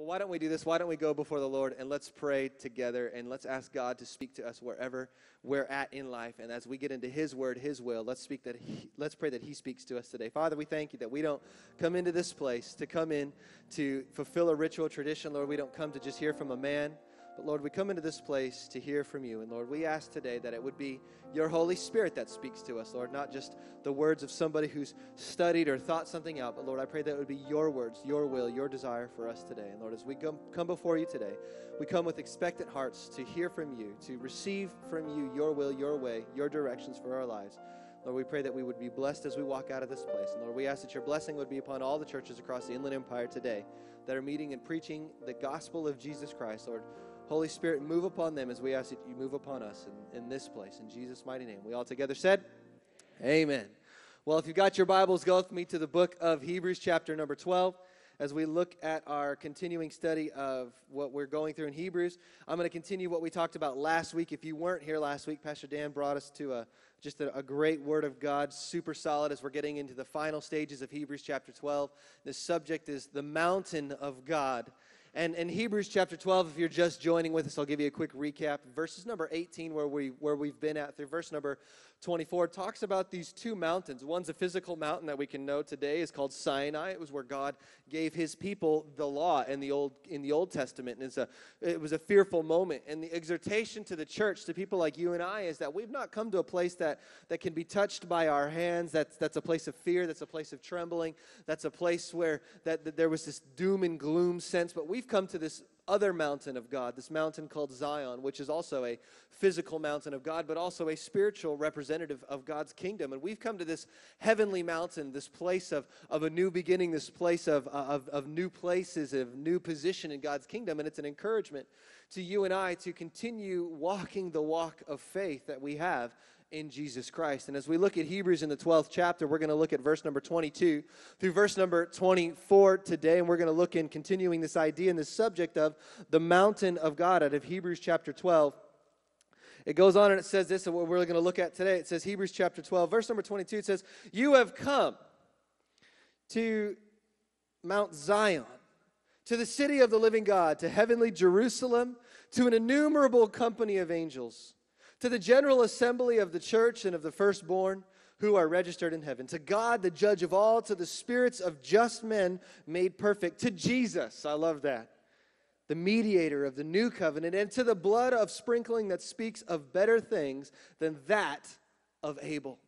Well, why don't we do this? Why don't we go before the Lord and let's pray together and let's ask God to speak to us wherever we're at in life. And as we get into His Word, His will, let's speak that. He, let's pray that He speaks to us today. Father, we thank you that we don't come into this place to come in to fulfill a ritual tradition, Lord. We don't come to just hear from a man. But Lord, we come into this place to hear from you. And Lord, we ask today that it would be your Holy Spirit that speaks to us, Lord, not just the words of somebody who's studied or thought something out. But Lord, I pray that it would be your words, your will, your desire for us today. And Lord, as we come, come before you today, we come with expectant hearts to hear from you, to receive from you your will, your way, your directions for our lives. Lord, we pray that we would be blessed as we walk out of this place. And Lord, we ask that your blessing would be upon all the churches across the Inland Empire today that are meeting and preaching the gospel of Jesus Christ. Lord, Holy Spirit, move upon them as we ask that you move upon us in, in this place. In Jesus' mighty name. We all together said, Amen. Well, if you've got your Bibles, go with me to the book of Hebrews, chapter number 12 as we look at our continuing study of what we're going through in Hebrews. I'm going to continue what we talked about last week. If you weren't here last week, Pastor Dan brought us to a just a, a, great word of God, super solid as we're getting into the final stages of Hebrews chapter 12. The subject is the mountain of God. And in Hebrews chapter 12, if you're just joining with us, I'll give you a quick recap. Verses number 18, where, we, where we've been at, through verse number 24 talks about these two mountains. One's a physical mountain that we can know today is called Sinai. It was where God gave his people the law in the Old, in the Old Testament. And it's a, it was a fearful moment. And the exhortation to the church, to people like you and I, is that we've not come to a place that, that can be touched by our hands. That's, that's a place of fear. That's a place of trembling. That's a place where that, that there was this doom and gloom sense. But we've come to this other mountain of God, this mountain called Zion, which is also a physical mountain of God, but also a spiritual representative of God's kingdom. And we've come to this heavenly mountain, this place of, of a new beginning, this place of, uh, of, of new places, of new position in God's kingdom. And it's an encouragement to you and I to continue walking the walk of faith that we have in Jesus Christ. And as we look at Hebrews in the 12th chapter, we're going to look at verse number 22 through verse number 24 today. And we're going to look in continuing this idea and this subject of the mountain of God out of Hebrews chapter 12. It goes on and it says this, and what we're going to look at today. It says, Hebrews chapter 12, verse number 22, it says, You have come to Mount Zion, to the city of the living God, to heavenly Jerusalem, to an innumerable company of angels to the general assembly of the church and of the firstborn who are registered in heaven, to God, the judge of all, to the spirits of just men made perfect, to Jesus, I love that, the mediator of the new covenant, and to the blood of sprinkling that speaks of better things than that of Abel.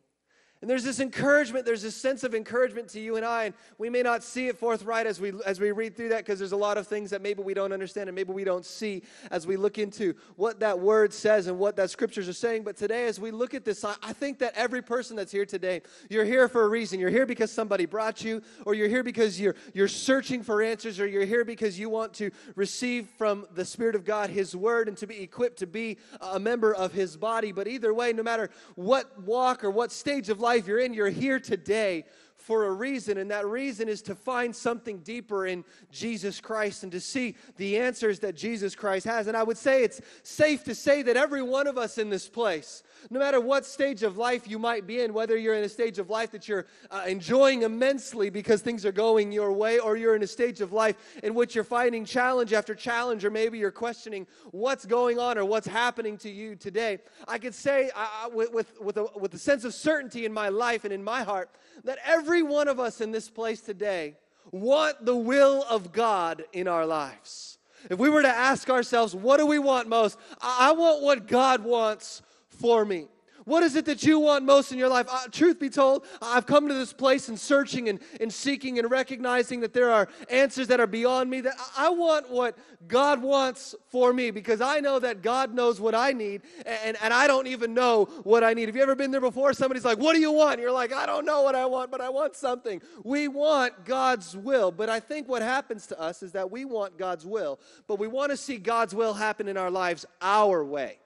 And there's this encouragement, there's this sense of encouragement to you and I, and we may not see it forthright as we as we read through that because there's a lot of things that maybe we don't understand and maybe we don't see as we look into what that word says and what that scriptures are saying. But today, as we look at this, I, I think that every person that's here today, you're here for a reason. You're here because somebody brought you, or you're here because you're you're searching for answers, or you're here because you want to receive from the Spirit of God His word and to be equipped to be a member of His body. But either way, no matter what walk or what stage of life you're in, you're here today for a reason, and that reason is to find something deeper in Jesus Christ and to see the answers that Jesus Christ has. And I would say it's safe to say that every one of us in this place, no matter what stage of life you might be in, whether you're in a stage of life that you're uh, enjoying immensely because things are going your way, or you're in a stage of life in which you're finding challenge after challenge, or maybe you're questioning what's going on or what's happening to you today, I could say uh, with, with, with, a, with a sense of certainty in my life and in my heart that every one of us in this place today want the will of God in our lives. If we were to ask ourselves, what do we want most? I want what God wants for me. What is it that you want most in your life? Uh, truth be told, I've come to this place and searching and, and seeking and recognizing that there are answers that are beyond me. That I want what God wants for me because I know that God knows what I need and, and I don't even know what I need. Have you ever been there before? Somebody's like, What do you want? And you're like, I don't know what I want, but I want something. We want God's will. But I think what happens to us is that we want God's will, but we want to see God's will happen in our lives our way.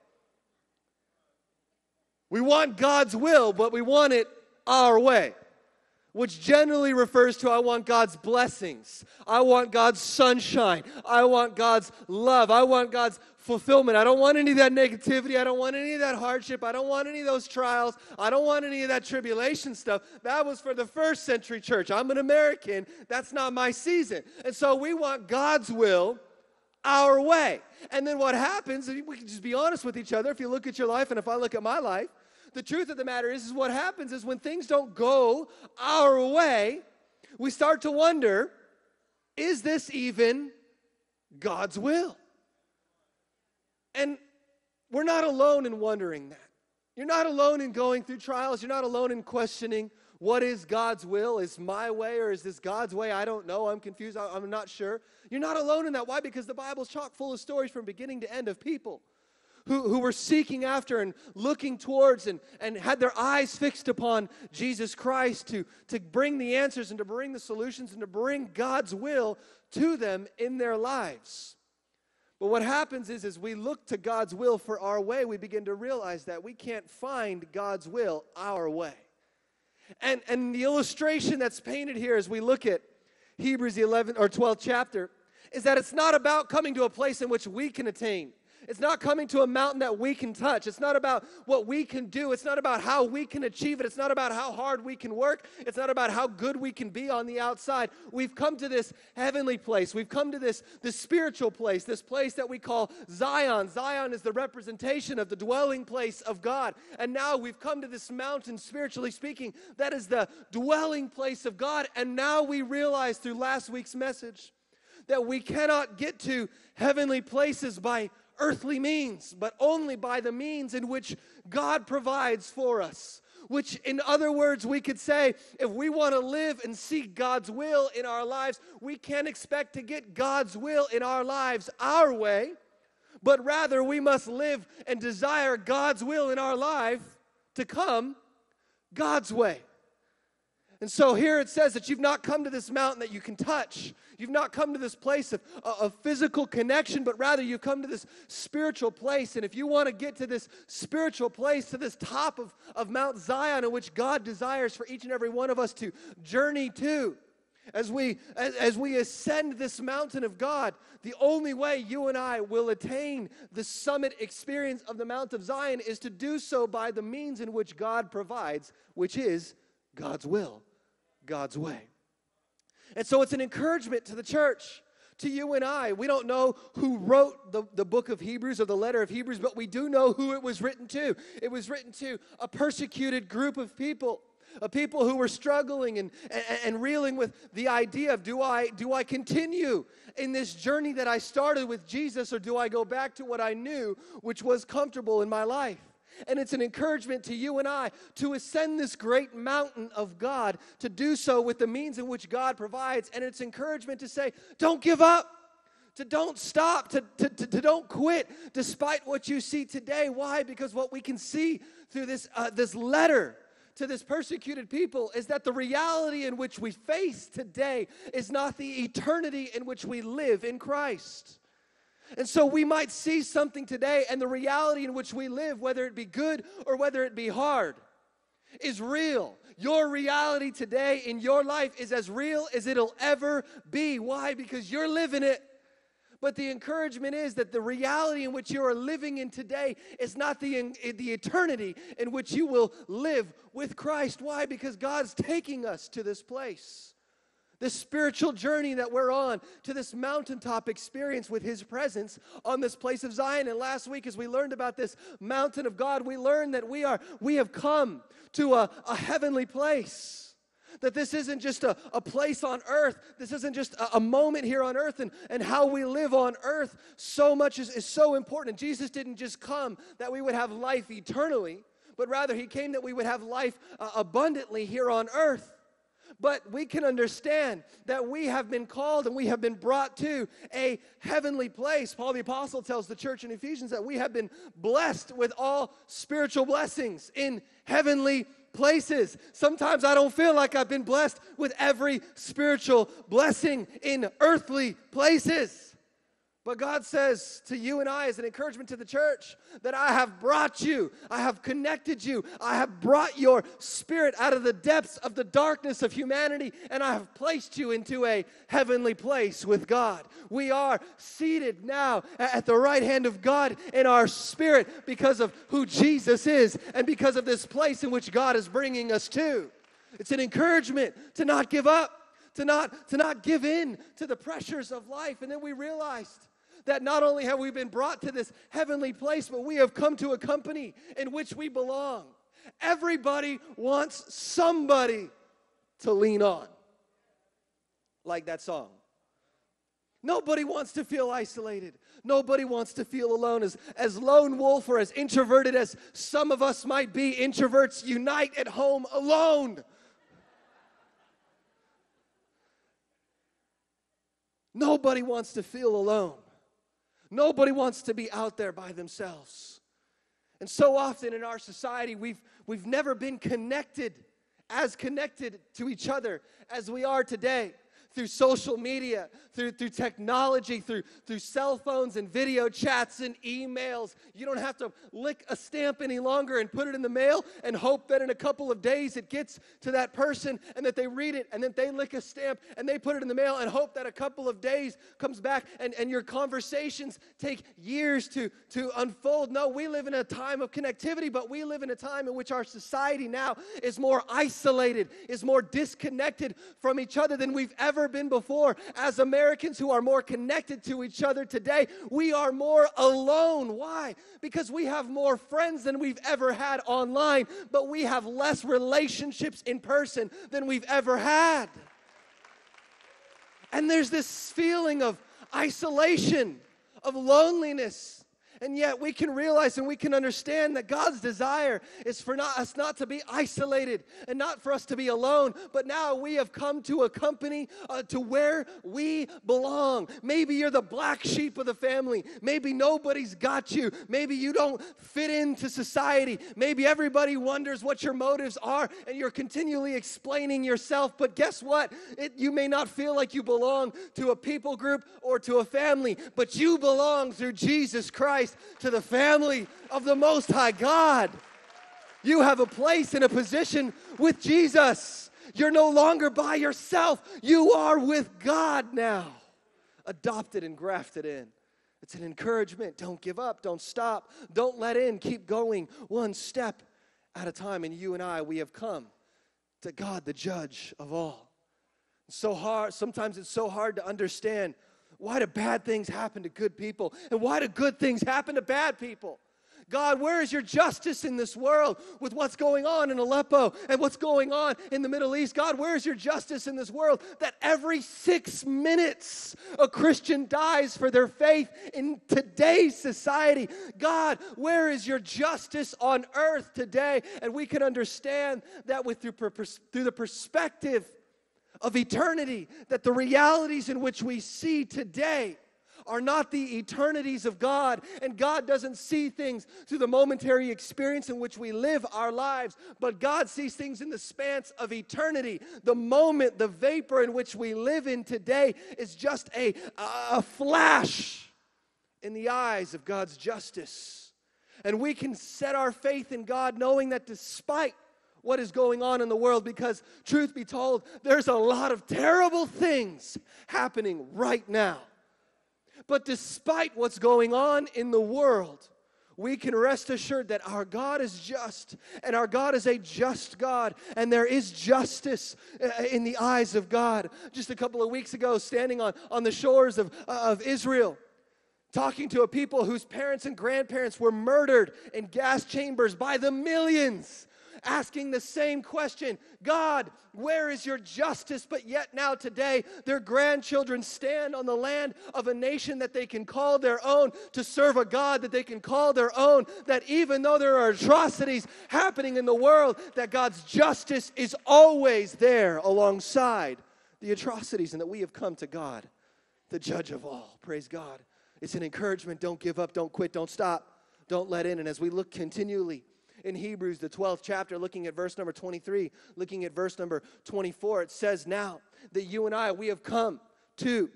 We want God's will, but we want it our way, which generally refers to I want God's blessings. I want God's sunshine. I want God's love. I want God's fulfillment. I don't want any of that negativity. I don't want any of that hardship. I don't want any of those trials. I don't want any of that tribulation stuff. That was for the first century church. I'm an American. That's not my season. And so we want God's will our way. And then what happens, we can just be honest with each other. If you look at your life and if I look at my life, the truth of the matter is, is what happens is when things don't go our way, we start to wonder is this even God's will? And we're not alone in wondering that. You're not alone in going through trials. You're not alone in questioning what is God's will? Is my way or is this God's way? I don't know. I'm confused. I'm not sure. You're not alone in that. Why? Because the Bible's chock full of stories from beginning to end of people who, who were seeking after and looking towards and, and had their eyes fixed upon Jesus Christ to, to bring the answers and to bring the solutions and to bring God's will to them in their lives. But what happens is, as we look to God's will for our way, we begin to realize that we can't find God's will our way. And, and the illustration that's painted here as we look at Hebrews 11 or 12th chapter is that it's not about coming to a place in which we can attain. It's not coming to a mountain that we can touch. It's not about what we can do. It's not about how we can achieve it. It's not about how hard we can work. It's not about how good we can be on the outside. We've come to this heavenly place. We've come to this, this spiritual place, this place that we call Zion. Zion is the representation of the dwelling place of God. And now we've come to this mountain, spiritually speaking, that is the dwelling place of God. And now we realize through last week's message that we cannot get to heavenly places by earthly means, but only by the means in which God provides for us. Which, in other words, we could say if we want to live and seek God's will in our lives, we can't expect to get God's will in our lives our way, but rather we must live and desire God's will in our life to come God's way. And so here it says that you've not come to this mountain that you can touch. You've not come to this place of, of physical connection, but rather you've come to this spiritual place. And if you want to get to this spiritual place, to this top of, of Mount Zion, in which God desires for each and every one of us to journey to, as we as, as, we ascend this mountain of God, the only way you and I will attain the summit experience of the Mount of Zion is to do so by the means in which God provides, which is God's will. God's way. And so it's an encouragement to the church, to you and I. We don't know who wrote the, the book of Hebrews or the letter of Hebrews, but we do know who it was written to. It was written to a persecuted group of people. Of people who were struggling and, and, and reeling with the idea of do I, do I continue in this journey that I started with Jesus or do I go back to what I knew, which was comfortable in my life? And it's an encouragement to you and I to ascend this great mountain of God, to do so with the means in which God provides. And it's encouragement to say, don't give up to don't stop, to, to, to, to, don't quit despite what you see today. Why? Because what we can see through this, uh, this letter to this persecuted people is that the reality in which we face today is not the eternity in which we live in Christ. And so we might see something today, and the reality in which we live, whether it be good or whether it be hard, is real. Your reality today in your life is as real as it'll ever be. Why? Because you're living it. But the encouragement is that the reality in which you are living in today is not the, the eternity in which you will live with Christ. Why? Because God's taking us to this place this spiritual journey that we're on to this mountaintop experience with His presence on this place of Zion. And last week, as we learned about this mountain of God, we learned that we are we have come to a, a heavenly place. That this isn't just a, a place on earth. This isn't just a, a, moment here on earth and, and how we live on earth. So much is, is so important. Jesus didn't just come that we would have life eternally, but rather He came that we would have life uh, abundantly here on earth. But we can understand that we have been called and we have been brought to a heavenly place. Paul the Apostle tells the church in Ephesians that we have been blessed with all spiritual blessings in heavenly places. Sometimes I don't feel like I've been blessed with every spiritual blessing in earthly places. But God says to you and I, as an encouragement to the church, that I have brought you, I have connected you, I have brought your spirit out of the depths of the darkness of humanity, and I have placed you into a heavenly place with God. We are seated now at the right hand of God in our spirit because of who Jesus is and because of this place in which God is bringing us to. It's an encouragement to not give up. To not, to not give in to the pressures of life. And then we realized that not only have we been brought to this heavenly place, but we have come to a company in which we belong. Everybody wants somebody to lean on, like that song. Nobody wants to feel isolated. Nobody wants to feel alone. As, as lone wolf or as introverted as some of us might be, introverts unite at home alone. Nobody wants to feel alone. Nobody wants to be out there by themselves. And so often in our society, we've, we've never been connected, as connected to each other as we are today through social media, through, through technology, through, through cell phones and video chats and emails. You don't have to lick a stamp any longer and put it in the mail and hope that in a couple of days it gets to that person and that they read it and then they lick a stamp and they put it in the mail and hope that a couple of days comes back and, and your conversations take years to, to unfold. No, we live in a time of connectivity, but we live in a time in which our society now is more isolated, is more disconnected from each other than we've ever been before. As Americans who are more connected to each other today, we are more alone. Why? Because we have more friends than we've ever had online, but we have less relationships in person than we've ever had. And there's this feeling of isolation, of loneliness. And yet we can realize and we can understand that God's desire is for not, us not to be isolated and not for us to be alone, but now we have come to a company uh, to where we belong. Maybe you're the black sheep of the family. Maybe nobody's got you. Maybe you don't fit into society. Maybe everybody wonders what your motives are and you're continually explaining yourself. But guess what? It, you may not feel like you belong to a people group or to a family, but you belong through Jesus Christ Christ to the family of the Most High God. You have a place and a position with Jesus. You're no longer by yourself, you are with God now, adopted and grafted in. It's an encouragement. Don't give up. Don't stop. Don't let in. Keep going one step at a time. And you and I, we have come to God, the judge of all. It's so hard. Sometimes it's so hard to understand why do bad things happen to good people? And why do good things happen to bad people? God, where is your justice in this world with what's going on in Aleppo and what's going on in the Middle East? God, where is your justice in this world that every six minutes a Christian dies for their faith in today's society? God, where is your justice on earth today? And we can understand that with through, through the perspective of eternity, that the realities in which we see today are not the eternities of God. And God doesn't see things through the momentary experience in which we live our lives, but God sees things in the spans of eternity. The moment, the vapor in which we live in today is just a, a flash in the eyes of God's justice. And we can set our faith in God knowing that despite what is going on in the world because, truth be told, there's a lot of terrible things happening right now. But despite what's going on in the world, we can rest assured that our God is just and our God is a just God and there is justice uh, in the eyes of God. Just a couple of weeks ago, standing on, on the shores of, uh, of Israel, talking to a people whose parents and grandparents were murdered in gas chambers by the millions asking the same question God, where is your justice? But yet now today, their grandchildren stand on the land of a nation that they can call their own to serve a God that they can call their own. That even though there are atrocities happening in the world, that God's justice is always there alongside the atrocities, and that we have come to God, the judge of all. Praise God. It's an encouragement. Don't give up, don't quit, don't stop, don't let in. And as we look continually, in Hebrews, the 12th chapter, looking at verse number 23, looking at verse number 24, it says, Now that you and I, we have come to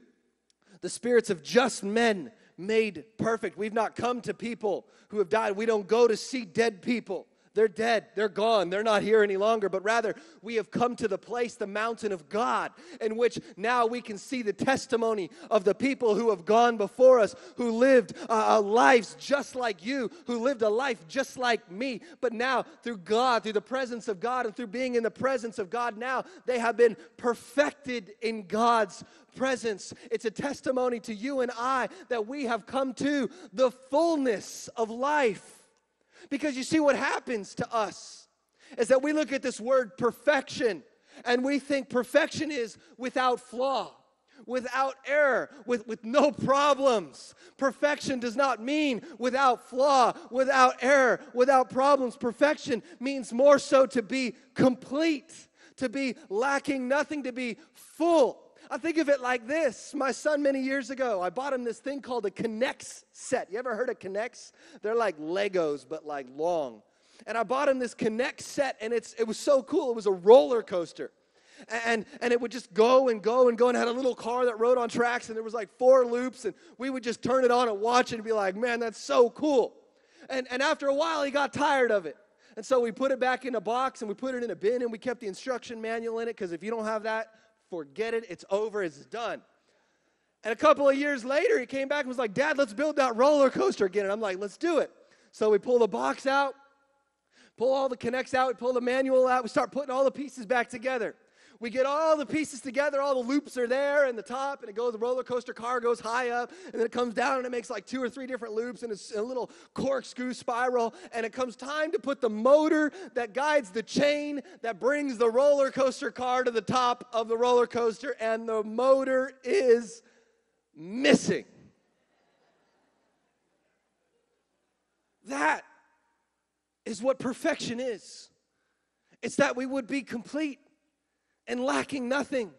the spirits of just men made perfect. We've not come to people who have died. We don't go to see dead people. They're dead. They're gone. They're not here any longer. But rather, we have come to the place, the mountain of God, in which now we can see the testimony of the people who have gone before us, who lived uh, lives just like you, who lived a life just like me. But now, through God, through the presence of God, and through being in the presence of God, now they have been perfected in God's presence. It's a testimony to you and I that we have come to the fullness of life. Because you see, what happens to us is that we look at this word perfection and we think perfection is without flaw, without error, with, with no problems. Perfection does not mean without flaw, without error, without problems. Perfection means more so to be complete, to be lacking nothing, to be full. I think of it like this. My son, many years ago, I bought him this thing called a K'NEX set. You ever heard of K'NEX? They're like Legos, but like long. And I bought him this K'NEX set, and it's, it was so cool. It was a roller coaster. And, and it would just go and go and go and had a little car that rode on tracks and there was like four loops and we would just turn it on and watch it and be like man that's so cool and, and after a while he got tired of it and so we put it back in a box and we put it in a bin and we kept the instruction manual in it because if you don't have that forget it. It's over. It's done. And a couple of years later, he came back and was like, Dad, let's build that roller coaster again. And I'm like, let's do it. So we pull the box out, pull all the K'NEX out, we pull the manual out, we start putting all the pieces back together we get all the pieces together, all the loops are there and the top, and it goes, the roller coaster car goes high up, and then it comes down and it makes like two or three different loops, and it's a little corkscrew spiral, and it comes time to put the motor that guides the chain that brings the roller coaster car to the top of the roller coaster, and the motor is missing. That is what perfection is. It's that we would be complete and lacking nothing.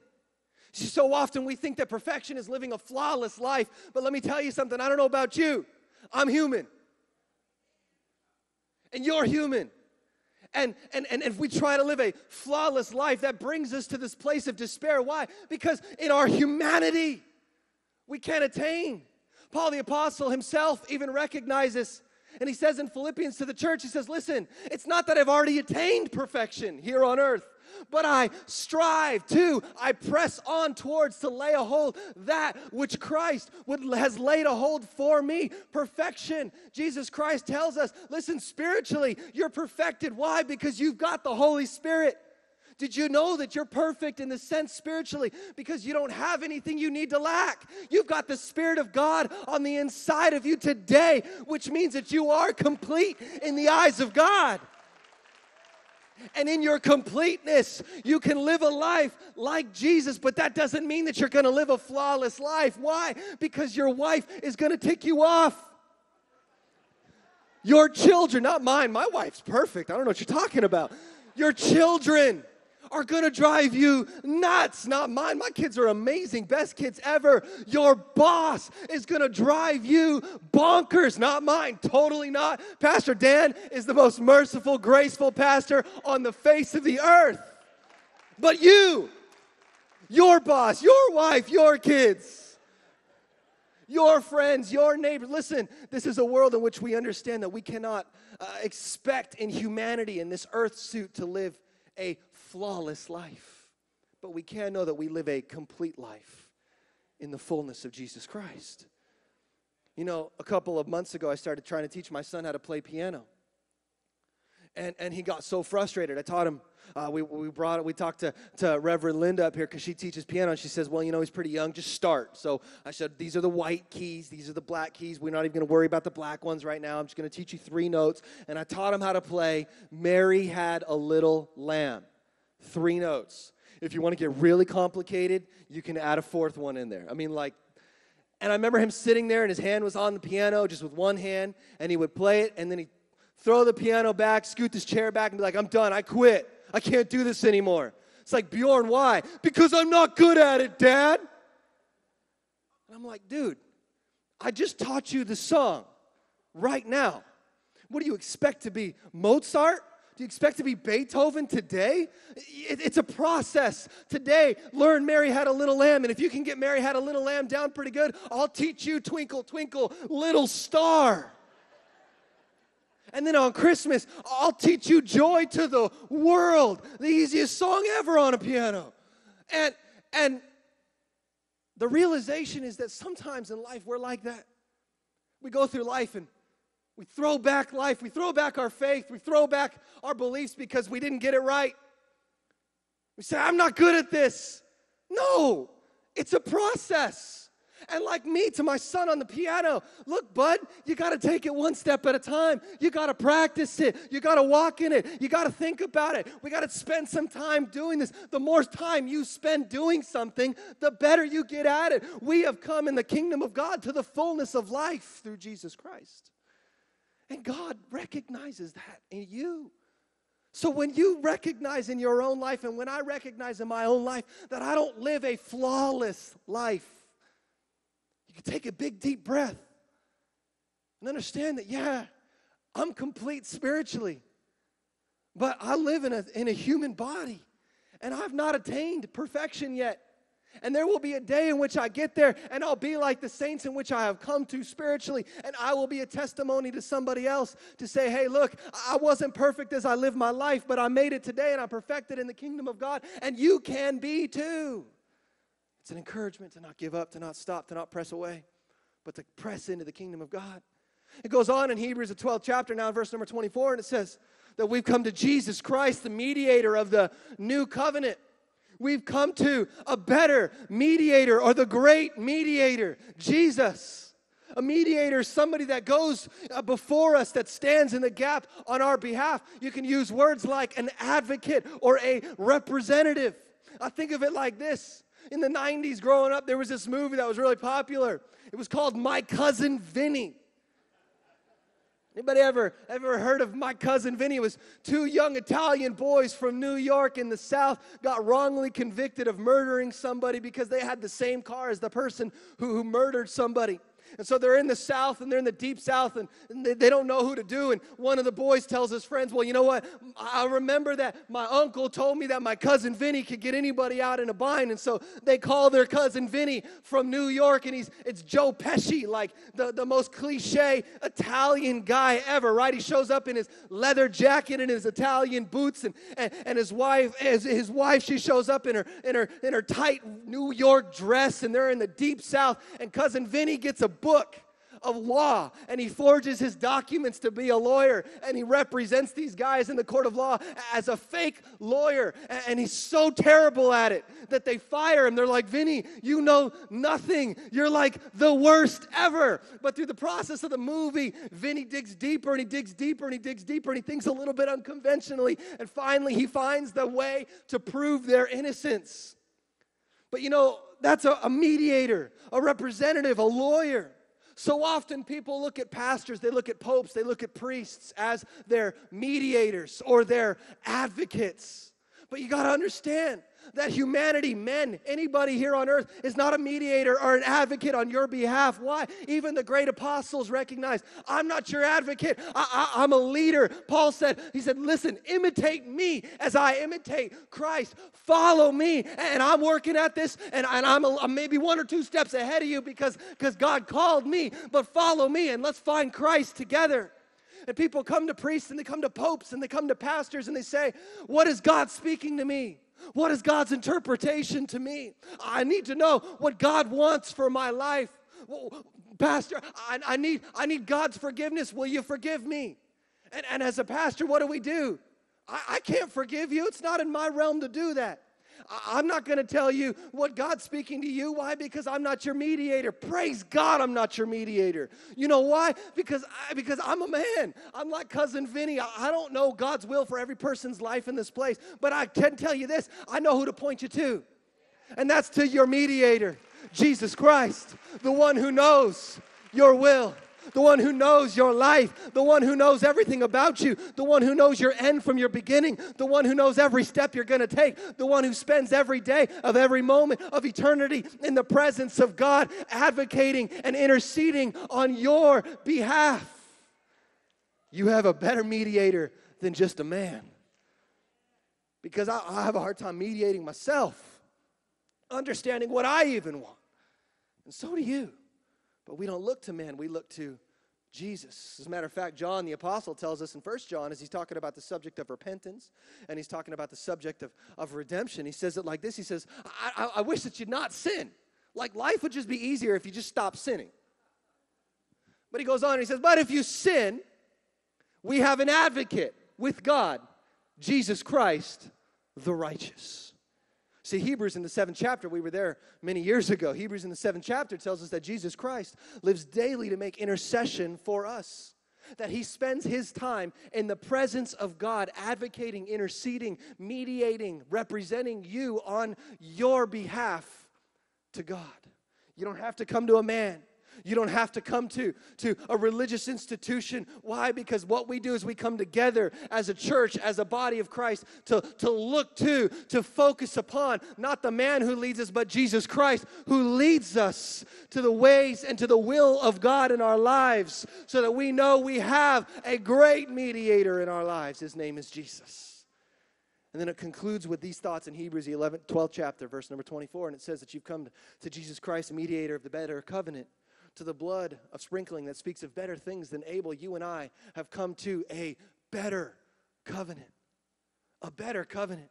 So often we think that perfection is living a flawless life, but let me tell you something. I don't know about you. I'm human. And you're human. And, and, and if we try to live a flawless life, that brings us to this place of despair. Why? Because in our humanity, we can't attain. Paul the Apostle himself even recognizes, and he says in Philippians to the church, he says, Listen, it's not that I've already attained perfection here on earth but I strive to, I press on towards to lay a hold that which Christ would, has laid a hold for me. Perfection. Jesus Christ tells us, listen, spiritually, you're perfected. Why? Because you've got the Holy Spirit. Did you know that you're perfect in the sense spiritually because you don't have anything you need to lack? You've got the Spirit of God on the inside of you today, which means that you are complete in the eyes of God. And in your completeness, you can live a life like Jesus, but that doesn't mean that you're going to live a flawless life. Why? Because your wife is going to tick you off. Your children, not mine, my wife's perfect. I don't know what you're talking about. Your children are gonna drive you nuts. Not mine. My kids are amazing, best kids ever. Your boss is gonna drive you bonkers. Not mine. Totally not. Pastor Dan is the most merciful, graceful pastor on the face of the earth. But you, your boss, your wife, your kids, your friends, your neighbors. Listen, this is a world in which we understand that we cannot uh, expect in humanity in this earth suit to live a flawless life, but we can know that we live a complete life in the fullness of Jesus Christ. You know, a couple of months ago, I started trying to teach my son how to play piano. And, and he got so frustrated. I taught him, uh, we, we brought it, we talked to, to Reverend Linda up here because she teaches piano. And she says, Well, you know, he's pretty young, just start. So I said, These are the white keys, these are the black keys. We're not even going to worry about the black ones right now. I'm just going to teach you three notes. And I taught him how to play Mary Had a Little Lamb three notes. If you want to get really complicated, you can add a fourth one in there. I mean, like, and I remember him sitting there and his hand was on the piano just with one hand, and he would play it, and then he'd throw the piano back, scoot his chair back, and be like, I'm done, I quit. I can't do this anymore. It's like, Bjorn, why? Because I'm not good at it, Dad. And I'm like, dude, I just taught you the song right now. What do you expect to be Mozart? Do you expect to be Beethoven today? It's a process. Today, learn Mary Had a Little Lamb. And if you can get Mary Had a Little Lamb down pretty good, I'll teach you Twinkle, Twinkle, Little Star. And then on Christmas, I'll teach you Joy to the World, the easiest song ever on a piano. And, and the realization is that sometimes in life we're like that. We go through life and we throw back life, we throw back our faith, we throw back our beliefs because we didn't get it right. We say, I'm not good at this. No, it's a process. And like me to my son on the piano, look, bud, you got to take it one step at a time. You got to practice it. You got to walk in it. You got to think about it. We got to spend some time doing this. The more time you spend doing something, the better you get at it. We have come in the kingdom of God to the fullness of life through Jesus Christ. And God recognizes that in you. So when you recognize in your own life, and when I recognize in my own life that I don't live a flawless life, you can take a big, deep breath and understand that, yeah, I'm complete spiritually, but I live in a, in a human body and I've not attained perfection yet. And there will be a day in which I get there and I'll be like the saints in which I have come to spiritually. And I will be a testimony to somebody else to say, hey, look, I wasn't perfect as I lived my life, but I made it today and I'm perfected in the kingdom of God. And you can be too. It's an encouragement to not give up, to not stop, to not press away, but to press into the kingdom of God. It goes on in Hebrews, the 12th chapter, now verse number 24, and it says that we've come to Jesus Christ, the mediator of the new covenant. We've come to a better mediator or the great mediator, Jesus. A mediator, somebody that goes uh, before us, that stands in the gap on our behalf. You can use words like an advocate or a representative. I think of it like this in the 90s growing up, there was this movie that was really popular. It was called My Cousin Vinny. Anybody ever ever heard of my cousin Vinny? It was two young Italian boys from New York in the South got wrongly convicted of murdering somebody because they had the same car as the person who, who murdered somebody. And so they're in the South and they're in the deep South and, they, they, don't know who to do. And one of the boys tells his friends, Well, you know what? I remember that my uncle told me that my cousin Vinny could get anybody out in a bind. And so they call their cousin Vinny from New York and he's it's Joe Pesci, like the, the most cliche Italian guy ever, right? He shows up in his leather jacket and his Italian boots and, and, and his wife, his, his wife, she shows up in her in her in her tight New York dress and they're in the deep South. And cousin Vinny gets a book of law and he forges his documents to be a lawyer and he represents these guys in the court of law as a fake lawyer and he's so terrible at it that they fire him. They're like vinny you know nothing. You're like the worst ever. But through the process of the movie vinny digs deeper and he digs deeper and he digs deeper and he thinks a little bit unconventionally and finally he finds the way to prove their innocence. But you know that's a, a mediator a representative a lawyer so often people look at pastors, they look at popes, they look at priests as their mediators or their advocates. But you got to understand that humanity, men, anybody here on earth is not a mediator or an advocate on your behalf. Why? Even the great apostles recognize, I'm not your advocate, I, am a leader. Paul said, He said, listen, imitate me as I imitate Christ. Follow me. And I'm working at this, and, and I'm, maybe one or two steps ahead of you because God called me, but follow me and let's find Christ together. And people come to priests and they come to popes and they come to pastors and they say, What is God speaking to me? What is God's interpretation to me? I need to know what God wants for my life. Pastor, I, I, need, I need God's forgiveness. Will you forgive me? And, and as a pastor, what do we do? I, I can't forgive you. It's not in my realm to do that. I'm not going to tell you what God's speaking to you. Why? Because I'm not your mediator. Praise God, I'm not your mediator. You know why? Because I, because I'm a man. I'm like cousin Vinny. I, I don't know God's will for every person's life in this place, but I can tell you this: I know who to point you to, and that's to your mediator, Jesus Christ, the one who knows your will the one who knows your life, the one who knows everything about you, the one who knows your end from your beginning, the one who knows every step you're going to take, the one who spends every day of every moment of eternity in the presence of God, advocating and interceding on your behalf. You have a better mediator than just a man. Because I, I have a hard time mediating myself, understanding what I even want. And so do you. But we don't look to man, we look to Jesus. As a matter of fact, John the Apostle tells us in First John, as he's talking about the subject of repentance and he's talking about the subject of, of redemption, he says it like this He says, I, I, I wish that you'd not sin. Like life would just be easier if you just stopped sinning. But he goes on and he says, But if you sin, we have an advocate with God, Jesus Christ, the righteous. See, Hebrews in the seventh chapter, we were there many years ago. Hebrews in the seventh chapter tells us that Jesus Christ lives daily to make intercession for us. That he spends his time in the presence of God, advocating, interceding, mediating, representing you on your behalf to God. You don't have to come to a man. You don't have to come to, to a religious institution. Why? Because what we do is we come together as a church, as a body of Christ, to, to look to, to focus upon not the man who leads us, but Jesus Christ who leads us to the ways and to the will of God in our lives so that we know we have a great mediator in our lives. His name is Jesus. And then it concludes with these thoughts in Hebrews, the 11th, 12th chapter, verse number 24. And it says that you've come to Jesus Christ, mediator of the better covenant to the blood of sprinkling that speaks of better things than Abel, you and I have come to a better covenant. A better covenant.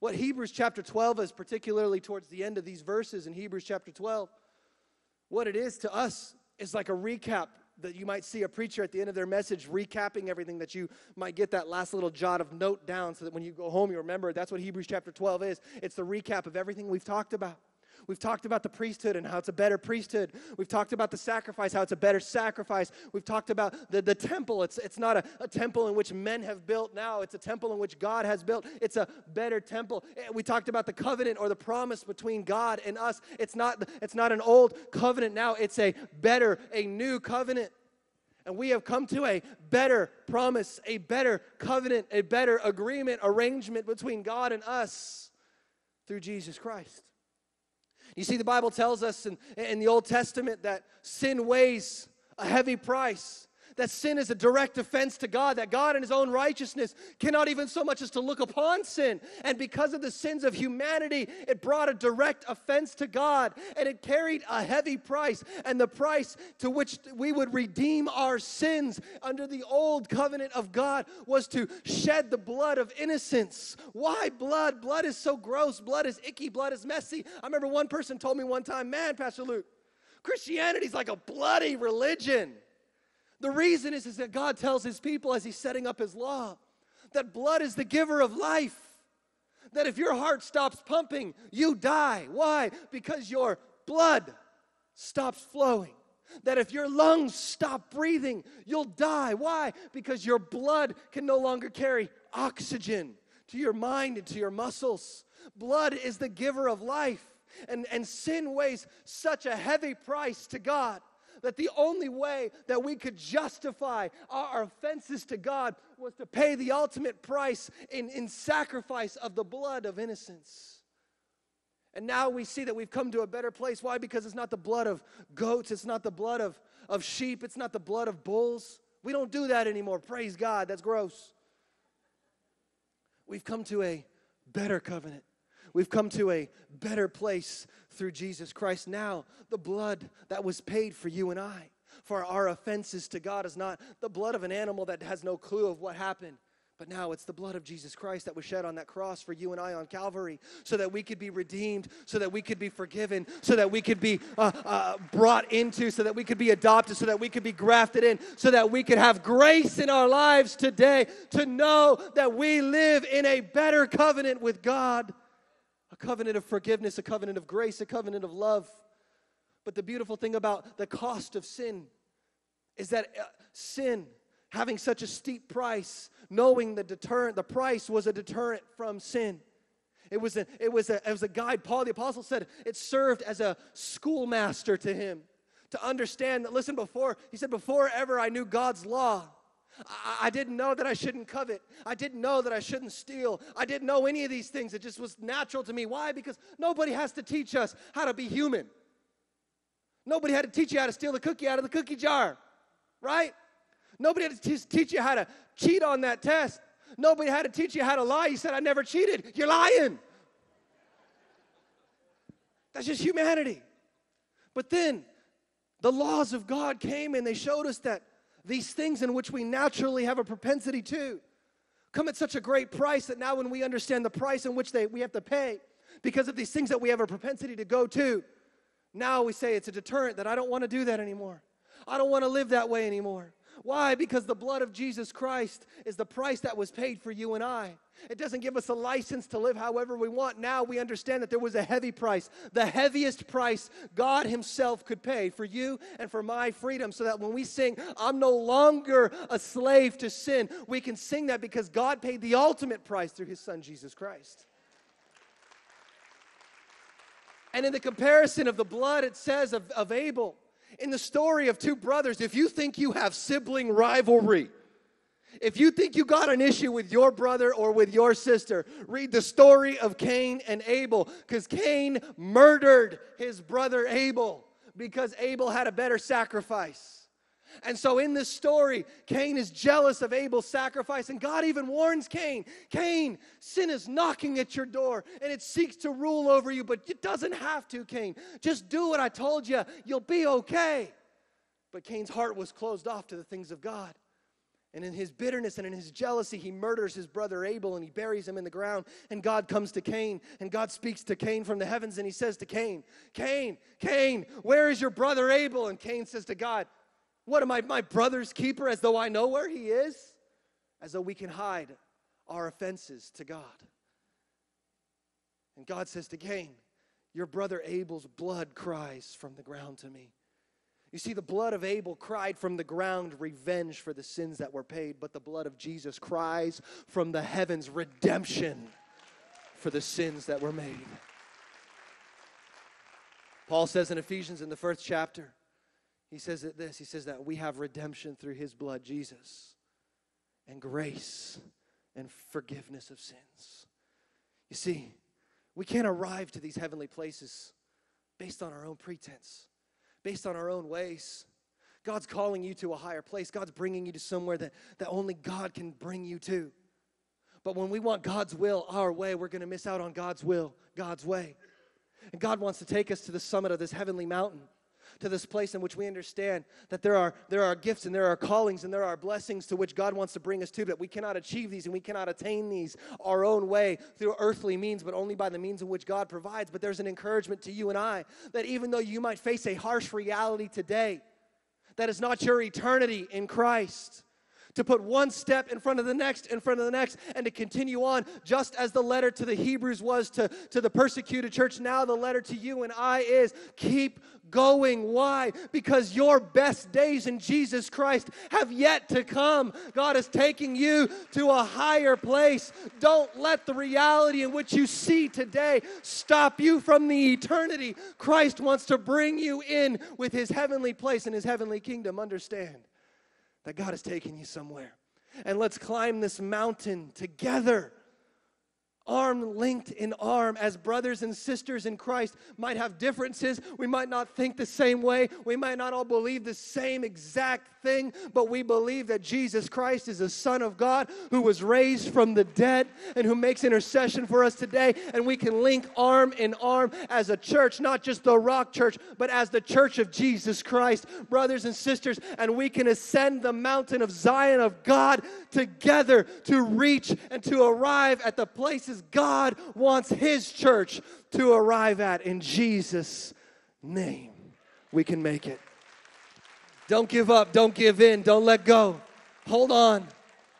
What Hebrews chapter 12 is, particularly towards the end of these verses in Hebrews chapter 12, what it is to us is like a recap that you might see a preacher at the end of their message recapping everything that you might get that last little jot of note down so that when you go home you remember that's what Hebrews chapter 12 is. It's the recap of everything we've talked about. We've talked about the priesthood and how it's a better priesthood. We've talked about the sacrifice, how it's a better sacrifice. We've talked about the, the temple. It's, it's not a, a temple in which men have built now, it's a temple in which God has built. It's a better temple. Eh, we talked about the covenant or the promise between God and us. It's not, it's not an old covenant now, it's a better, a new covenant. And we have come to a better promise, a better covenant, a better agreement, arrangement between God and us through Jesus Christ. You see, the Bible tells us in, in the Old Testament that sin weighs a heavy price that sin is a direct offense to God, that God in His own righteousness cannot even so much as to look upon sin. And because of the sins of humanity, it brought a direct offense to God and it carried a heavy price. And the price to which we would redeem our sins under the old covenant of God was to shed the blood of innocence. Why blood? Blood is so gross, blood is icky, blood is messy. I remember one person told me one time, man, Pastor Luke, Christianity's like a bloody religion. The reason is, is that God tells his people as he's setting up his law that blood is the giver of life. That if your heart stops pumping, you die. Why? Because your blood stops flowing. That if your lungs stop breathing, you'll die. Why? Because your blood can no longer carry oxygen to your mind and to your muscles. Blood is the giver of life. And, and sin weighs such a heavy price to God that the only way that we could justify our offenses to God was to pay the ultimate price in, in sacrifice of the blood of innocence. And now we see that we've come to a better place. Why? Because it's not the blood of goats, it's not the blood of, of sheep, it's not the blood of bulls. We don't do that anymore. Praise God. That's gross. We've come to a better covenant. We've come to a better place through Jesus Christ. Now, the blood that was paid for you and I, for our offenses to God, is not the blood of an animal that has no clue of what happened. But now it's the blood of Jesus Christ that was shed on that cross for you and I on Calvary so that we could be redeemed, so that we could be forgiven, so that we could be uh, uh, brought into, so that we could be adopted, so that we could be grafted in, so that we could have grace in our lives today to know that we live in a better covenant with God a covenant of forgiveness, a covenant of grace, a covenant of love. But the beautiful thing about the cost of sin is that uh, sin, having such a steep price, knowing the deterrent, the price was a deterrent from sin. It was a, it was a, it was a guide. Paul the Apostle said it served as a schoolmaster to him to understand that, listen, before, he said, before ever I knew God's law, I, I didn't know that I shouldn't covet. I didn't know that I shouldn't steal. I didn't know any of these things. It just was natural to me. Why? Because nobody has to teach us how to be human. Nobody had to teach you how to steal the cookie out of the cookie jar, right? Nobody had to teach you how to cheat on that test. Nobody had to teach you how to lie. You said, I never cheated. You're lying. That's just humanity. But then the laws of God came and they showed us that these things in which we naturally have a propensity to come at such a great price that now when we understand the price in which they, we have to pay because of these things that we have a propensity to go to, now we say it's a deterrent that I don't want to do that anymore. I don't want to live that way anymore. Why? Because the blood of Jesus Christ is the price that was paid for you and I. It doesn't give us a license to live however we want. Now we understand that there was a heavy price, the heaviest price God Himself could pay for you and for my freedom, so that when we sing, I'm no longer a slave to sin, we can sing that because God paid the ultimate price through His Son, Jesus Christ. And in the comparison of the blood, it says of, of Abel, in the story of two brothers, if you think you have sibling rivalry, if you think you got an issue with your brother or with your sister, read the story of Cain and Abel because Cain murdered his brother Abel because Abel had a better sacrifice. And so in this story, Cain is jealous of Abel's sacrifice, and God even warns Cain Cain, sin is knocking at your door, and it seeks to rule over you, but it doesn't have to, Cain. Just do what I told you, you'll be okay. But Cain's heart was closed off to the things of God. And in his bitterness and in his jealousy, he murders his brother Abel and he buries him in the ground. And God comes to Cain, and God speaks to Cain from the heavens, and he says to Cain, Cain, Cain, where is your brother Abel? And Cain says to God, what am I, my brother's keeper, as though I know where he is? As though we can hide our offenses to God. And God says to Cain, Your brother Abel's blood cries from the ground to me. You see, the blood of Abel cried from the ground revenge for the sins that were paid, but the blood of Jesus cries from the heavens redemption for the sins that were made. Paul says in Ephesians in the first chapter, he says that this he says that we have redemption through his blood, Jesus, and grace and forgiveness of sins. You see, we can't arrive to these heavenly places based on our own pretense, based on our own ways. God's calling you to a higher place. God's bringing you to somewhere that, that only God can bring you to. But when we want God's will our way, we're going to miss out on God's will, God's way. And God wants to take us to the summit of this heavenly mountain to this place in which we understand that there are, there are gifts and there are callings and there are blessings to which God wants to bring us to, but we cannot achieve these and we cannot attain these our own way through earthly means, but only by the means in which God provides. But there's an encouragement to you and I that even though you might face a harsh reality today, that is not your eternity in Christ to put one step in front of the next, in front of the next, and to continue on, just as the letter to the Hebrews was to, to the persecuted church. Now, the letter to you and I is keep going. Why? Because your best days in Jesus Christ have yet to come. God is taking you to a higher place. Don't let the reality in which you see today stop you from the eternity Christ wants to bring you in with his heavenly place and his heavenly kingdom. Understand that God has taken you somewhere. And let's climb this mountain together arm linked in arm as brothers and sisters in Christ might have differences. We might not think the same way. We might not all believe the same exact thing, but we believe that Jesus Christ is the Son of God who was raised from the dead and who makes intercession for us today. And we can link arm in arm as a church, not just the Rock Church, but as the church of Jesus Christ, brothers and sisters. And we can ascend the mountain of Zion of God together to reach and to arrive at the places God wants His church to arrive at in Jesus' name. We can make it. Don't give up. Don't give in. Don't let go. Hold on.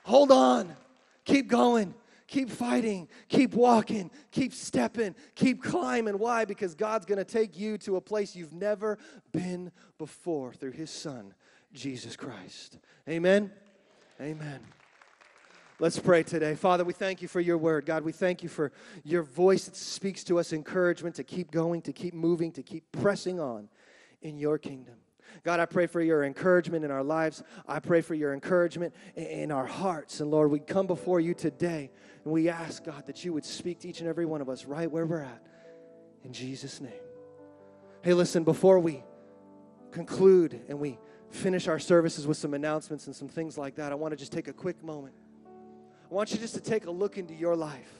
Hold on. Keep going. Keep fighting. Keep walking. Keep stepping. Keep climbing. Why? Because God's going to take you to a place you've never been before through His Son, Jesus Christ. Amen. Amen. Let's pray today. Father, we thank you for your word. God, we thank you for your voice that speaks to us encouragement to keep going, to keep moving, to keep pressing on in your kingdom. God, I pray for your encouragement in our lives. I pray for your encouragement in our hearts. And Lord, we come before you today and we ask, God, that you would speak to each and every one of us right where we're at. In Jesus' name. Hey, listen, before we conclude and we finish our services with some announcements and some things like that, I want to just take a quick moment. I want you just to take a look into your life.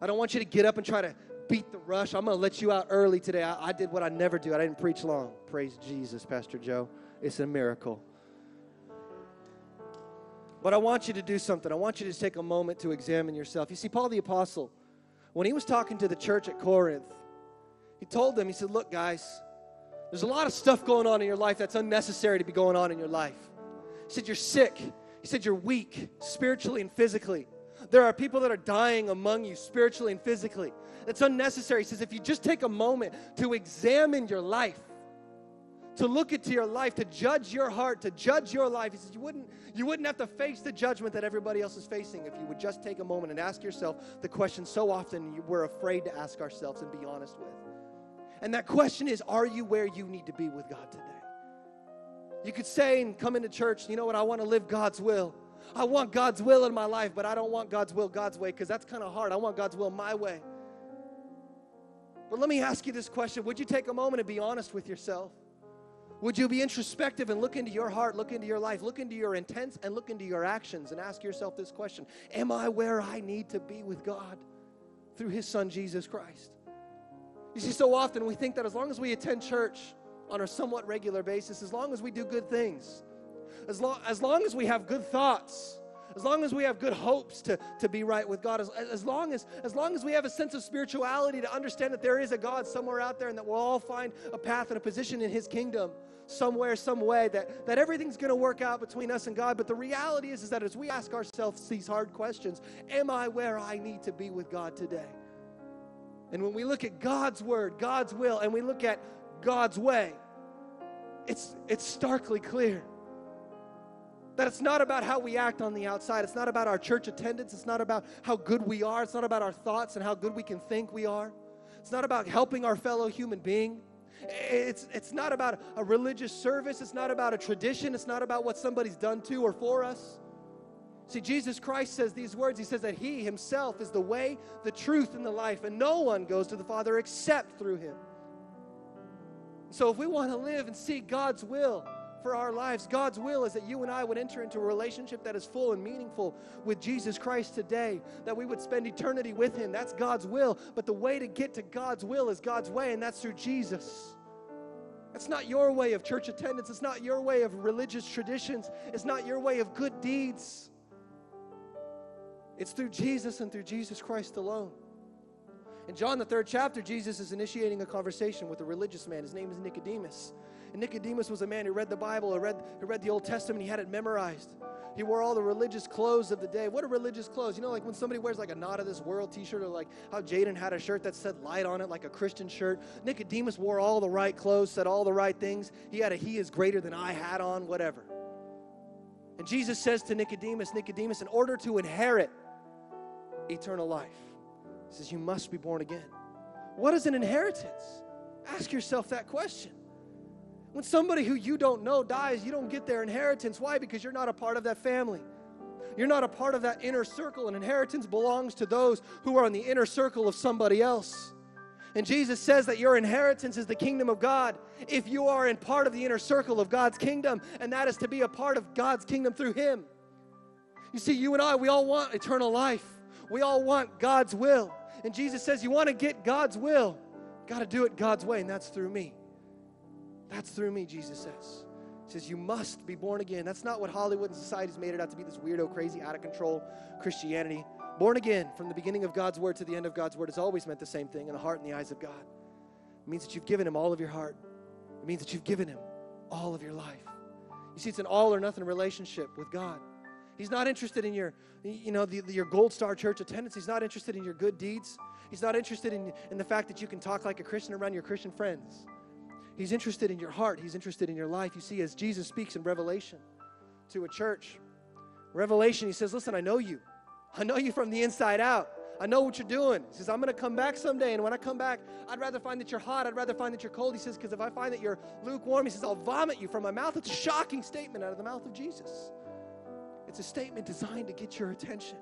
I don't want you to get up and try to beat the rush. I'm going to let you out early today. I, I, did what I never do. I didn't preach long. Praise Jesus, Pastor Joe. It's a miracle. But I want you to do something. I want you to take a moment to examine yourself. You see, Paul the Apostle, when he was talking to the church at Corinth, he told them, he said, Look, guys, there's a lot of stuff going on in your life that's unnecessary to be going on in your life. He said, You're sick. He said, You're weak spiritually and physically. There are people that are dying among you spiritually and physically. That's unnecessary. He says, If you just take a moment to examine your life, to look into your life, to judge your heart, to judge your life. He says you wouldn't, you wouldn't have to face the judgment that everybody else is facing if you would just take a moment and ask yourself the question so often we're afraid to ask ourselves and be honest with. And that question is Are you where you need to be with God today? You could say and come into church, you know what, I want to live God's will. I want God's will in my life, but I don't want God's will God's way because that's kind of hard. I want God's will my way. But let me ask you this question Would you take a moment and be honest with yourself? Would you be introspective and look into your heart, look into your life, look into your intents, and look into your actions and ask yourself this question Am I where I need to be with God through His Son, Jesus Christ? You see, so often we think that as long as we attend church on a somewhat regular basis, as long as we do good things, as long as, long as we have good thoughts, as long as we have good hopes to, to be right with God, as, as, long as, as long as we have a sense of spirituality to understand that there is a God somewhere out there and that we'll all find a path and a position in His kingdom somewhere, some way, that, that everything's going to work out between us and God. But the reality is, is that as we ask ourselves these hard questions, am I where I need to be with God today? And when we look at God's word, God's will, and we look at God's way, it's, it's starkly clear that it's not about how we act on the outside. It's not about our church attendance. It's not about how good we are. It's not about our thoughts and how good we can think we are. It's not about helping our fellow human being. It's, it's not about a religious service. It's not about a tradition. It's not about what somebody's done to or for us. See, Jesus Christ says these words. He says that He Himself is the way, the truth, and the life, and no one goes to the Father except through Him. So, if we want to live and see God's will, for our lives. God's will is that you and I would enter into a relationship that is full and meaningful with Jesus Christ today, that we would spend eternity with Him. That's God's will. But the way to get to God's will is God's way, and that's through Jesus. That's not your way of church attendance. It's not your way of religious traditions. It's not your way of good deeds. It's through Jesus and through Jesus Christ alone. In John, the third chapter, Jesus is initiating a conversation with a religious man. His name is Nicodemus. And Nicodemus was a man who read the Bible, who read, who read the Old Testament, he had it memorized. He wore all the religious clothes of the day. What are religious clothes? You know, like when somebody wears like a Not of This World t shirt, or like how Jaden had a shirt that said light on it, like a Christian shirt. Nicodemus wore all the right clothes, said all the right things. He had a He is greater than I had on, whatever. And Jesus says to Nicodemus, Nicodemus, in order to inherit eternal life, he says, You must be born again. What is an inheritance? Ask yourself that question. When somebody who you don't know dies, you don't get their inheritance. Why? Because you're not a part of that family. You're not a part of that inner circle, and inheritance belongs to those who are in the inner circle of somebody else. And Jesus says that your inheritance is the kingdom of God if you are in part of the inner circle of God's kingdom, and that is to be a part of God's kingdom through Him. You see, you and I, we all want eternal life, we all want God's will. And Jesus says, You want to get God's will, got to do it God's way, and that's through me. That's through me, Jesus says. He says, You must be born again. That's not what Hollywood and society's made it out to be this weirdo, crazy, out of control Christianity. Born again, from the beginning of God's word to the end of God's word, has always meant the same thing in the heart and the eyes of God. It means that you've given Him all of your heart, it means that you've given Him all of your life. You see, it's an all or nothing relationship with God. He's not interested in your, you know, the, the, your gold star church attendance. He's not interested in your good deeds. He's not interested in, in the fact that you can talk like a Christian around your Christian friends. He's interested in your heart. He's interested in your life. You see, as Jesus speaks in Revelation to a church, Revelation, he says, Listen, I know you. I know you from the inside out. I know what you're doing. He says, I'm going to come back someday. And when I come back, I'd rather find that you're hot. I'd rather find that you're cold. He says, because if I find that you're lukewarm, he says, I'll vomit you from my mouth. It's a shocking statement out of the mouth of Jesus. It's a statement designed to get your attention,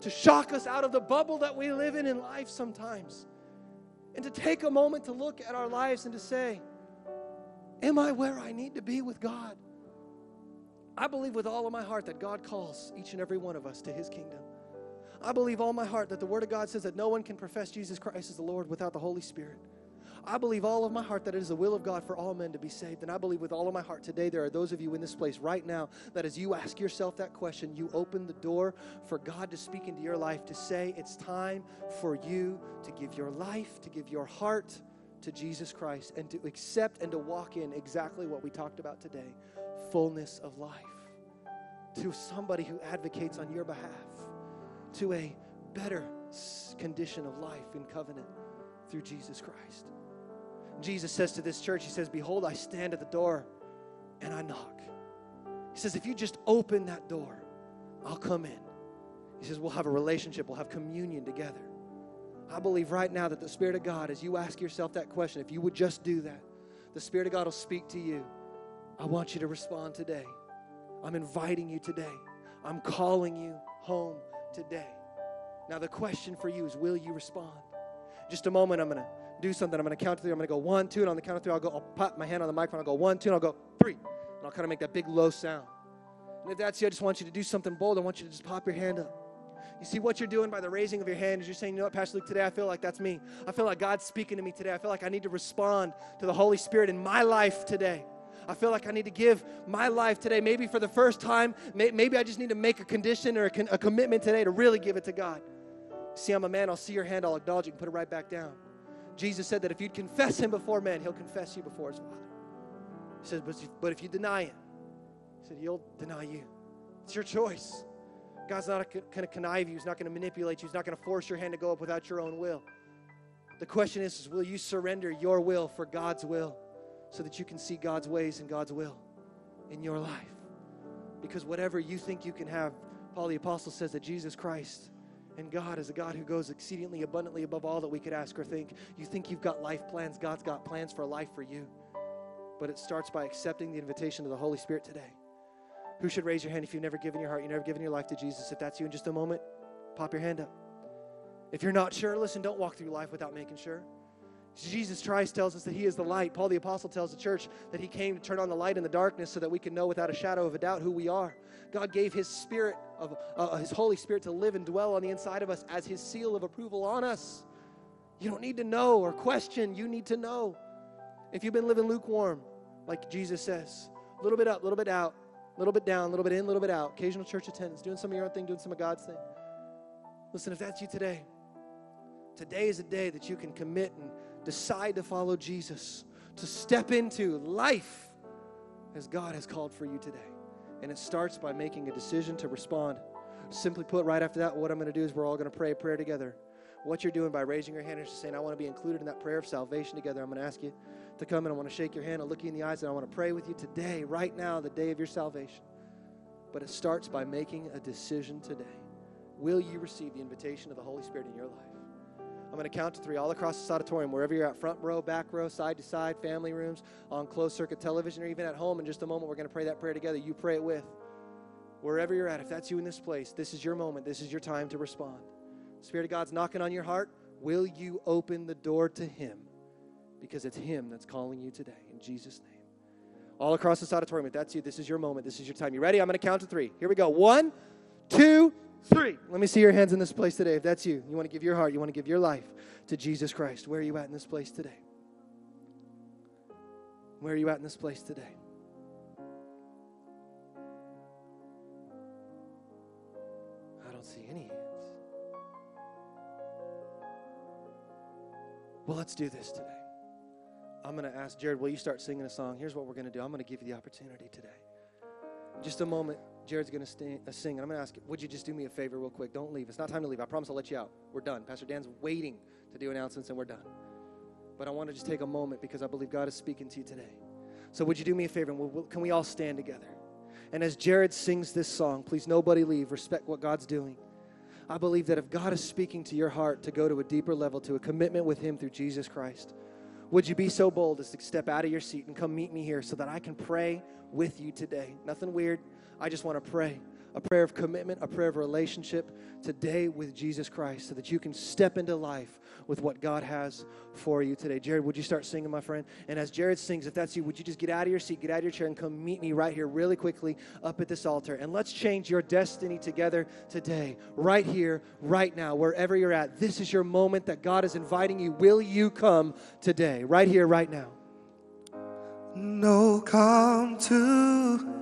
to shock us out of the bubble that we live in in life sometimes and to take a moment to look at our lives and to say, Am I where I need to be with God? I believe with all of my heart that God calls each and every one of us to his kingdom. I believe all my heart that the Word of God says that no one can profess Jesus Christ as the Lord without the Holy Spirit. I believe all of my heart that it is the will of God for all men to be saved. And I believe with all of my heart today, there are those of you in this place right now that as you ask yourself that question, you open the door for God to speak into your life, to say it's time for you to give your life, to give your heart to Jesus Christ, and to accept and to walk in exactly what we talked about today fullness of life. To somebody who advocates on your behalf, to a better condition of life in covenant through Jesus Christ. Jesus says to this church, He says, Behold, I stand at the door and I knock. He says, If you just open that door, I'll come in. He says, We'll have a relationship, we'll have communion together. I believe right now that the Spirit of God, as you ask yourself that question, if you would just do that, the Spirit of God will speak to you. I want you to respond today. I'm inviting you today. I'm calling you home today. Now, the question for you is will you respond? Just a moment, I'm going to do something. I'm going to count to three. I'm going to go one, two, and on the count of three, I'll go, I'll put my hand on the microphone. I'll go one, two, and I'll go three. And I'll kind of make that big low sound. And if that's you, I just want you to do something bold. I want you to just pop your hand up. You see what you're doing by the raising of your hand is you're saying, you know what, Pastor Luke, today I feel like that's me. I feel like God's speaking to me today. I feel like I need to respond to the Holy Spirit in my life today. I feel like I need to give my life today, maybe for the first time. Maybe I just need to make a condition or a, con- a commitment today to really give it to God. See, I'm a man. I'll see your hand. I'll acknowledge it and put it right back down. Jesus said that if you'd confess him before men, he'll confess you before his Father. He says, but, but if you deny him, he said, he'll deny you. It's your choice. God's not going to connive you. He's not going to manipulate you. He's not going to force your hand to go up without your own will. The question is, is, will you surrender your will for God's will so that you can see God's ways and God's will in your life? Because whatever you think you can have, Paul the Apostle says that Jesus Christ and God is a God who goes exceedingly abundantly above all that we could ask or think. You think you've got life plans, God's got plans for life for you. But it starts by accepting the invitation of the Holy Spirit today. Who should raise your hand if you've never given your heart, you've never given your life to Jesus? If that's you in just a moment, pop your hand up. If you're not sure, listen, don't walk through life without making sure. Jesus Christ tells us that He is the light. Paul the Apostle tells the church that He came to turn on the light in the darkness so that we can know without a shadow of a doubt who we are. God gave His Spirit, of uh, His Holy Spirit, to live and dwell on the inside of us as His seal of approval on us. You don't need to know or question, you need to know. If you've been living lukewarm, like Jesus says, a little bit up, a little bit out, a little bit down, a little bit in, a little bit out, occasional church attendance, doing some of your own thing, doing some of God's thing. Listen, if that's you today, today is a day that you can commit and decide to follow Jesus, to step into life as God has called for you today. And it starts by making a decision to respond. Simply put, right after that, what I'm going to do is we're all going to pray a prayer together. What you're doing by raising your hand is just saying, I want to be included in that prayer of salvation together. I'm going to ask you to come and I want to shake your hand and look you in the eyes and I want to pray with you today, right now, the day of your salvation. But it starts by making a decision today. Will you receive the invitation of the Holy Spirit in your life? I'm going to count to three all across this auditorium, wherever you're at front row, back row, side to side, family rooms, on closed circuit television, or even at home. In just a moment, we're going to pray that prayer together. You pray it with. Wherever you're at, if that's you in this place, this is your moment. This is your time to respond. Spirit of God's knocking on your heart. Will you open the door to Him? Because it's Him that's calling you today. In Jesus' name. All across this auditorium, if that's you, this is your moment. This is your time. You ready? I'm going to count to three. Here we go. One, two, three. Let me see your hands in this place today. If that's you, you want to give your heart, you want to give your life to Jesus Christ. Where are you at in this place today? Where are you at in this place today? I don't see any hands. Well, let's do this today. I'm going to ask Jared, will you start singing a song? Here's what we're going to do I'm going to give you the opportunity today. Just a moment. Jared's going to uh, sing, and I'm going to ask, would you just do me a favor, real quick? Don't leave. It's not time to leave. I promise I'll let you out. We're done. Pastor Dan's waiting to do announcements, and we're done. But I want to just take a moment because I believe God is speaking to you today. So, would you do me a favor? And we'll, can we all stand together? And as Jared sings this song, please nobody leave. Respect what God's doing. I believe that if God is speaking to your heart to go to a deeper level, to a commitment with Him through Jesus Christ, would you be so bold as to step out of your seat and come meet me here so that I can pray with you today? Nothing weird. I just want to pray. a prayer of commitment, a prayer of relationship today with Jesus Christ so that you can step into life with what God has for you today. Jared, would you start singing, my friend? And as Jared sings, if that's you, would you just get out of your seat, get out of your chair, and come meet me right here, really quickly, up at this altar? And let's change your destiny together today, right here, right now, wherever you're at. This is your moment that God is inviting you. Will you come today, right here, right now? No, come to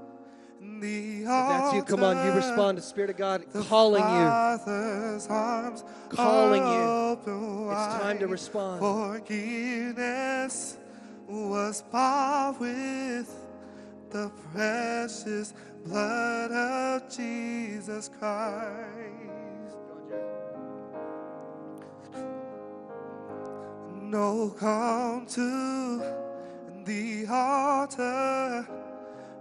the that's you, come on, you respond to Spirit of God calling you. Calling you. It's time to respond. Forgiveness was bought with the precious blood of Jesus Christ. No, come to the altar.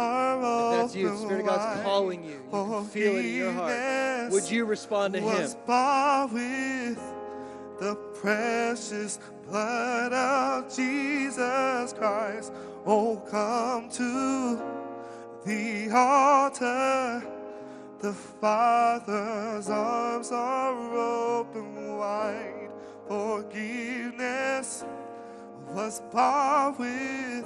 If that's you, Spirit of God's calling you. You can feel it in your heart. Would you respond to Him? was bought with the precious blood of Jesus Christ. Oh, come to the altar. The Father's arms are open wide. Forgiveness was bought with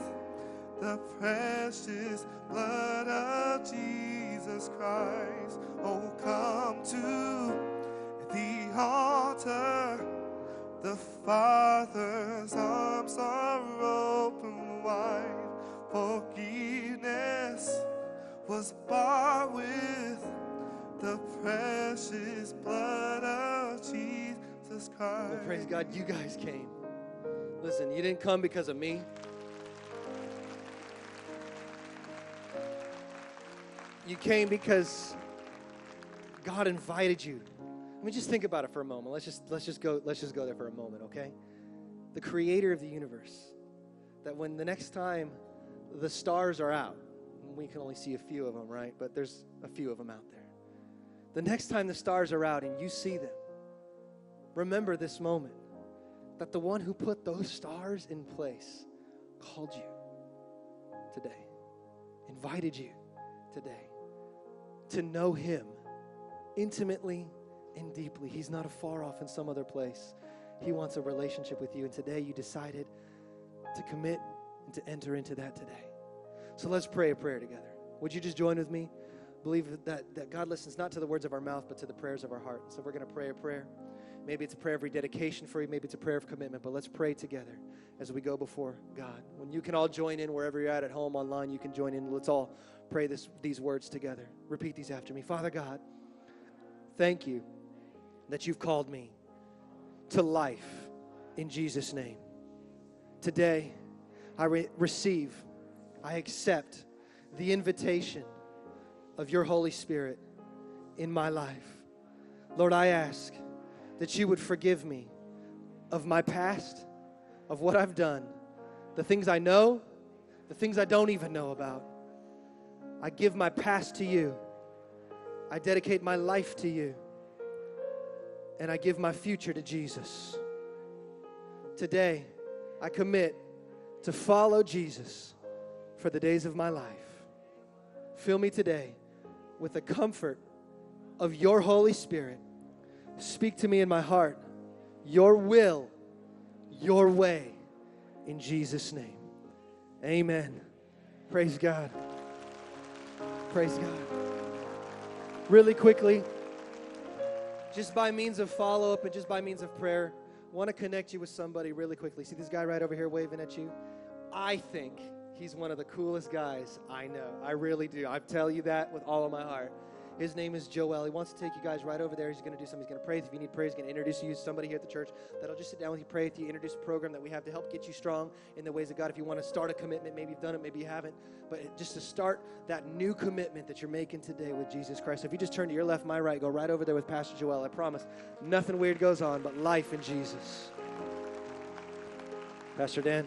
the precious blood of Jesus Christ. Oh, come to the altar. The Father's arms are open wide. Forgiveness was bought with the precious blood of Jesus Christ. Well, praise God, you guys came. Listen, you didn't come because of me. You came because God invited you. I mean, just think about it for a moment. Let's just let's just go let's just go there for a moment, okay? The creator of the universe. That when the next time the stars are out, we can only see a few of them, right? But there's a few of them out there. The next time the stars are out and you see them, remember this moment that the one who put those stars in place called you today, invited you today to know him intimately and deeply. He's not afar off in some other place. He wants a relationship with you, and today you decided to commit and to enter into that today. So let's pray a prayer together. Would you just join with me? Believe that, that God listens not to the words of our mouth, but to the prayers of our heart. So we're going to pray a prayer. Maybe it's a prayer of rededication for you, maybe it's a prayer of commitment, but let's pray together as we go before God. When you can all join in wherever you're at, at home, online, you can join in. Let's all pray this, these words together. Repeat these after me. Father God, thank you that you've called me to life in Jesus' name. Today, I re- receive, I accept the invitation of your Holy Spirit in my life. Lord, I ask that you would forgive me of my past, of what I've done, the things I know, the things I don't even know about. I give my past to you. I dedicate my life to you. And I give my future to Jesus. Today, I commit to follow Jesus for the days of my life. Fill me today with the comfort of your Holy Spirit. Speak to me in my heart, your will, your way, in Jesus' name. Amen. Praise God. Praise God. Really quickly, just by means of follow up and just by means of prayer, want to connect you with somebody really quickly. See this guy right over here waving at you? I think he's one of the coolest guys I know. I really do. I tell you that with all of my heart. His name is Joel. He wants to take you guys right over there. He's going to do something. He's going to pray. If you need prayer, he's going to introduce you to somebody here at the church that'll just sit down with you, pray with you, introduce a program that we have to help get you strong in the ways of God. If you want to start a commitment, maybe you've done it, maybe you haven't, but just to start that new commitment that you're making today with Jesus Christ. So if you just turn to your left, my right, go right over there with Pastor Joel. I promise nothing weird goes on, but life in Jesus. Pastor Dan.